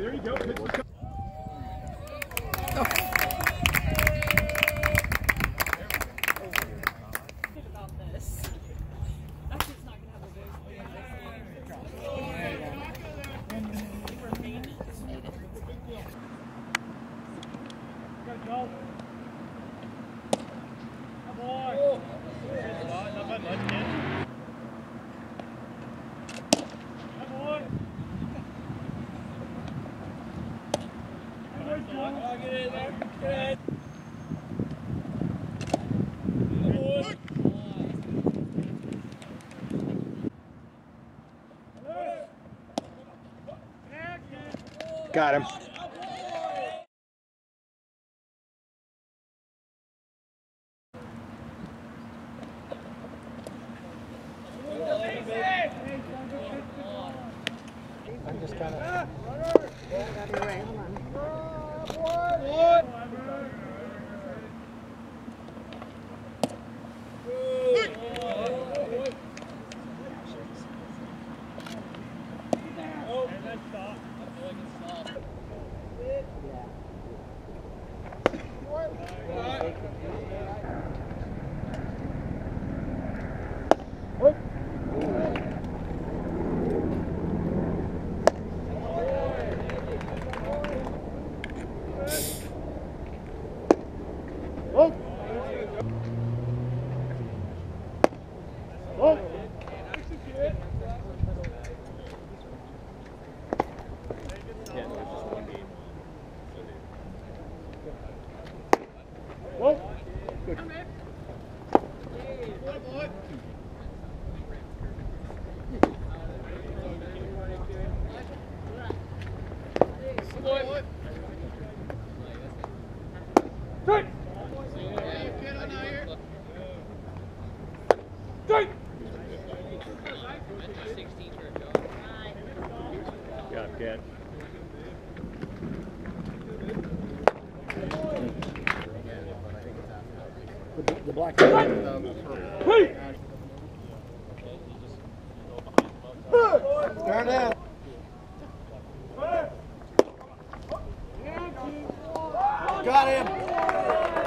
there you go. Got him. I'm just kind of. One. One. Kid. The black. Turn out. Got him.